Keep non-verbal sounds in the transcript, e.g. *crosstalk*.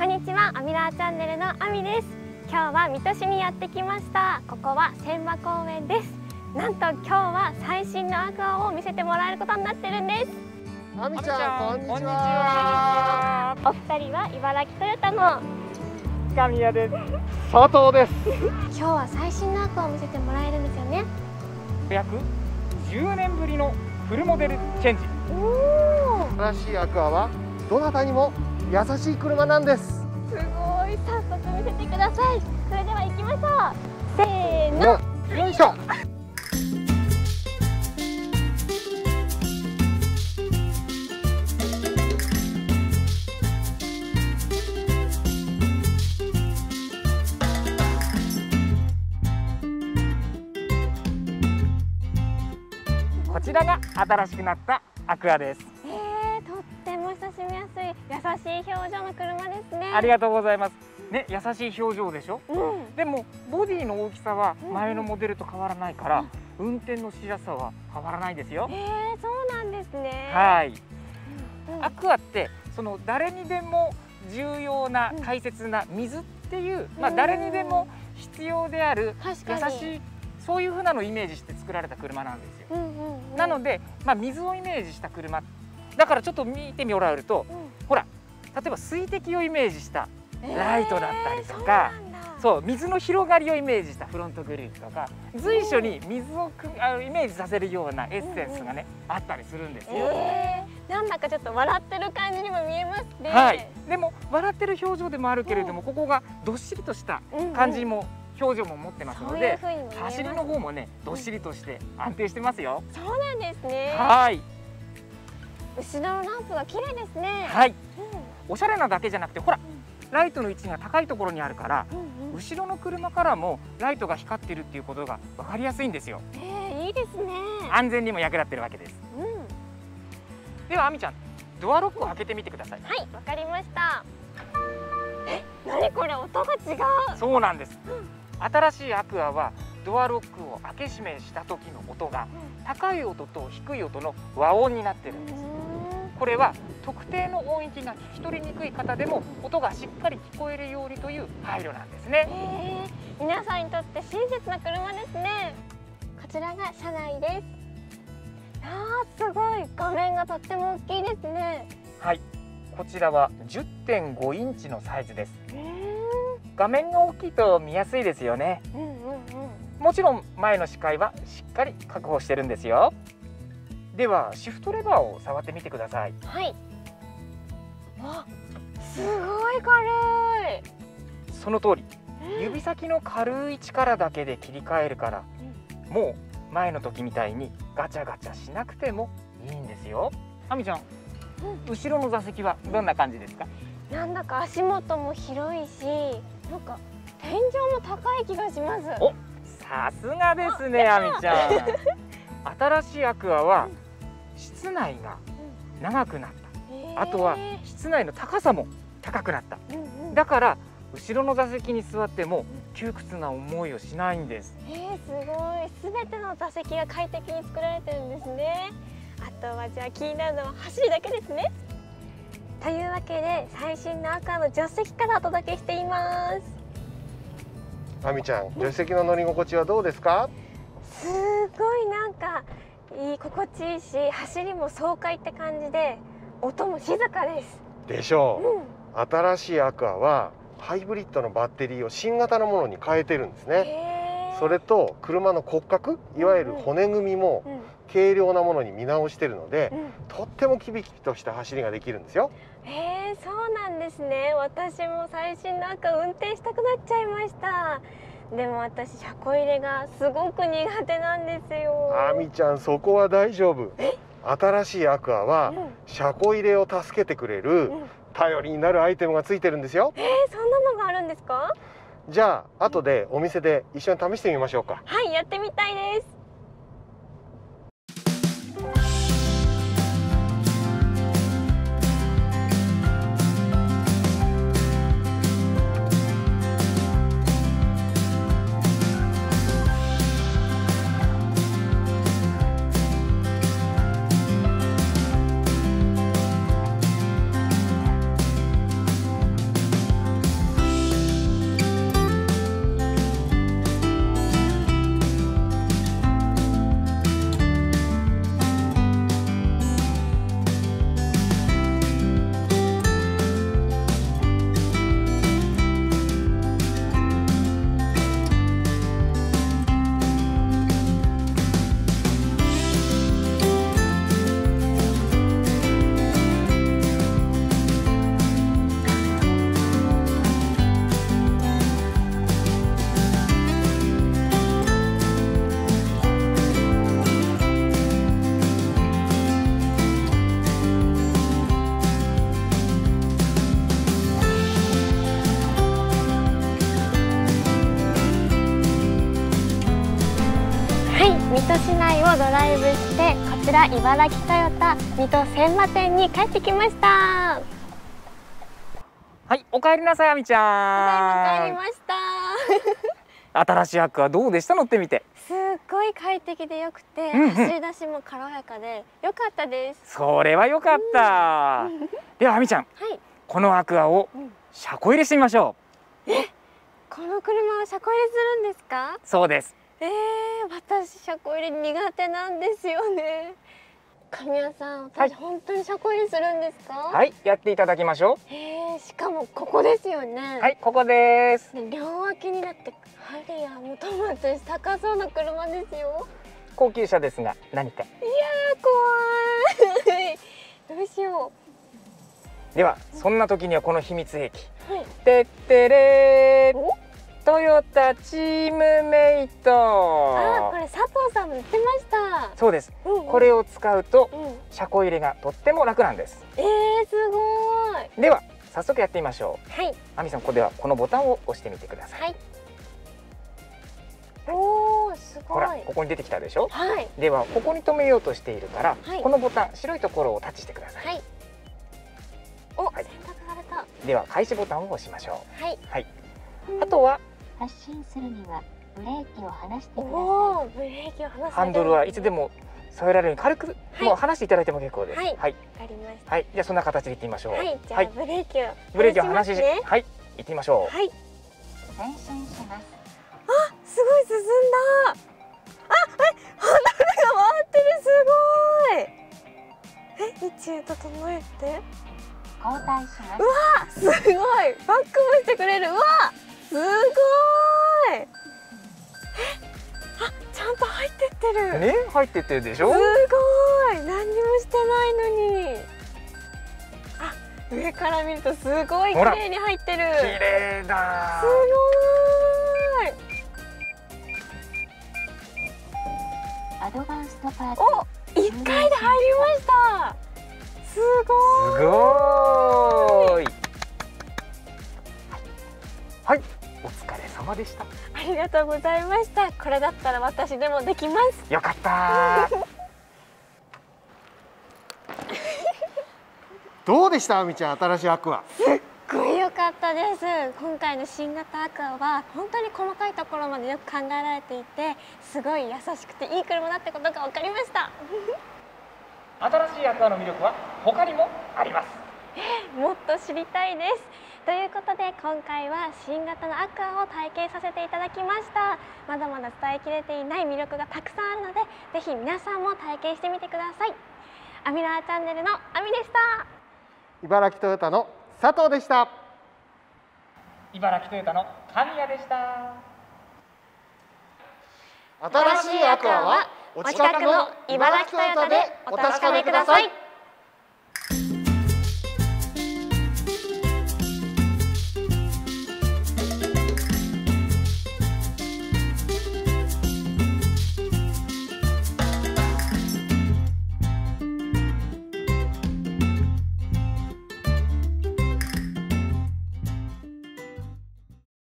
こんにちはアミラーチャンネルのアミです。今日は水戸市にやってきました。ここは千葉公園です。なんと今日は最新のアクアを見せてもらえることになってるんです。アミちゃんこんにちは。お二人は茨城トヨタの神谷です。佐藤です。今日は最新のアクアを見せてもらえるんですよね。約10年ぶりのフルモデルチェンジ。おお新しいアクアはどなたにも優しい車なんです。すごい早速見せてください。それでは行きましょう。せーの。よいしょ。こちらが新しくなったアクアですしい表情の車ですね。ありがとうございます。ね優しい表情でしょ？うん。でもボディの大きさはうん前のモデルと変わらないから運転のしやすさは変わらないですよ。えー、そうなんですね。はい。うん。アクアってその誰にでも重要なうん。大切な水っていうまあうん誰にでも必要である優しいそういう風なのをイメージして作られた車なんですよ。うんうんうん。なので、まあ、水をイメージした車だからちょっと見てもらえるとうん。ほら例えば水滴をイメージしたえーライトだったりとかそうなんだ。そう水の広がりをイメージしたフロントグリルとか随所に水をくあのイメージさせるようなエッセンスがねあったりするんですよ。えー、なんだかちょっと笑ってる感じにも見えますね。はい、でも笑ってる表情でもあるけれどもここがどっしりとしたうんうん。感じも表情も持ってますので走りの方もねどっしりとして安定してますよ。そうなんですね。はい。後ろのランプが綺麗ですね。はい。うんおしゃれなだけじゃなくてほらライトの位置が高いところにあるからうんうん。後ろの車からもライトが光ってるっていうことが分かりやすいんですよ。えー、いいですね。安全にも役立ってるわけです。うん。ではあみちゃんドアロックを開けてみてください。はいわかりました。え何これ音が違う。そうなんです。新しいアクアはドアロックを開け閉めした時の音が高い音と低い音の和音になってるんですこれは特定の音域が聞き取りにくい方でも音がしっかり聞こえるようにという配慮なんですね。えー、皆さんにとって親切な車ですね。こちらが車内です。あーすごい。画面がとっても大きいですね。はい。こちらは10.5インチのサイズです。う画面が大きいと見やすいですよね。んうんうんうん。もちろん前の視界はしっかり確保してるんですよではシフトレバーを触ってみてください。はい。わすごい軽い。その通り。指先の軽い力だけで切り替えるからもう前の時みたいにガチャガチャしなくてもいいんですよ。あみちゃん後ろの座席はどんな感じですか？なんだか足元も広いしなんか天井も高い気がします。おさすがですねあみちゃん。*laughs* 新しいアクアは室内が長くなった。あとは室内の高さも高くなった。うんうん。だから後ろの座席に座っても窮屈な思いをしないんです。えー、すごい。すべての座席が快適に作られてるんですね。あとはじゃあ気になるのは走りだけですね。というわけで最新の赤の助手席からお届けしています。アミちゃん助手席の乗り心地はどうですか？すごいなんかいい心地いいし走りも爽快って感じで音も静かです。でしょう。ん。う新しいアクアはハイブリッドのバッテリーを新型のものに変えてるんですね。それと車の骨格いわゆる骨組みもうん。軽量なものに見直してるのでうん。とってもキビキビとした走りができるんですよ。へえそうなんですね。私も最新の赤運転したくなっちゃいましたでも私車庫入れがすごく苦手なんですよ。アミちゃんそこは大丈夫。新しいアクアはうん。車庫入れを助けてくれるうん。頼りになるアイテムがついてるんですよ。えー、そんなのがあるんですか？じゃあ後でお店で一緒に試してみましょうか。はいやってみたいですドライブしてこちら茨城トヨタ水戸千馬店に帰ってきました。はい、お帰りなさい、あみちただいま帰りゃん。ました。*laughs* 新しいアクアどうでした？乗ってみて。すっごい快適でよくて、うんうん。走り出しも軽やかで良かったです。それは良かった。では、あみちゃん、はい。このアクアをうん。車庫入れしてみましょこの車は車庫入れするんですか？う。そうです。えー、私車庫入れ苦手なんですよね。神谷さんはい。私、本当に車庫入れするんですか？はい、やっていただきましょえー、しかもここですよね。う。はい、ここです。で両脇にだってハリアーもトマトし高そうな車ですよ。高級車ですが、何か。いやー怖い。*laughs* どうしよでは、そんな時にはこの秘密兵器。うはい。てってれーおトヨタチームメイト。あーこれ佐藤さんも言ってました。そうです。うんうん。これを使うとうん。車庫入れがとっても楽なんです。えー、すごい。では早速やってみましょう。はい。あみさんここではこのボタンを押してみてください、はい。おーすごい。ほらここに出てきたでしょ？はい。ではここに止めようとしているから、はい。このボタン白いところをタッチしてください、はい。お、はい。選択された。では開始ボタンを押しましょはい、うあとは発進するにはブレーキを離してください。ブレーキを離さハンドルはいつでもも添えられるように軽く、はい。もう離していただいても結構です。はい。はい、わかりましはい。じゃあそんな形でいってみましょう。たはい。じゃブレーキをブレーキを離しはい。行ってみましょう。はい。前進します。すごい進んだ。あ、え、ハンドルが回ってる。すごい。え、位置を整えて。交代します。あ、すごい。バックもしてくれる。うわすごい。え、あ、ちゃんと入ってってる。ね入ってってるでしすょごい。何にもしてないのに。あ、上から見るとすごい綺麗に入ってる。綺麗だ。すごい。アドバンストパーツ。お、一回で入りました。すごい。すごーい。はい様でした。ありがとうございました。これだったら私でもできます。よかった。ー *laughs* どうでした？あみちゃん新しいアクアすっごい良かったです。今回の新型アクアは本当に細かいところまでよく考えられていてすごい優しくていい車だってことが分かりました。新しいアクアの魅力は他にもあります。もっと知りたいですということで今回は新型のアクアを体験させていただきました。まだまだ伝えきれていない魅力がたくさんあるのでぜひ皆さんも体験してみてください。アミラーチャンネルのアミでした。茨城トヨタの佐藤でした。茨城トヨタの神谷でした。新しいアクアはお近くの茨城トヨタでお確かめください